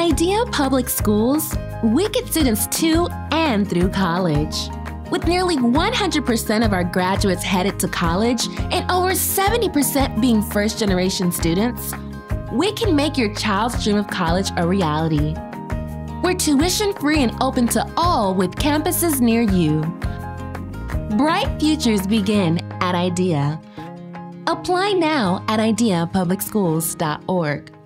IDEA Public Schools, we get students to and through college. With nearly 100% of our graduates headed to college and over 70% being first generation students, we can make your child's dream of college a reality. We're tuition free and open to all with campuses near you. Bright futures begin at IDEA. Apply now at ideapublicschools.org.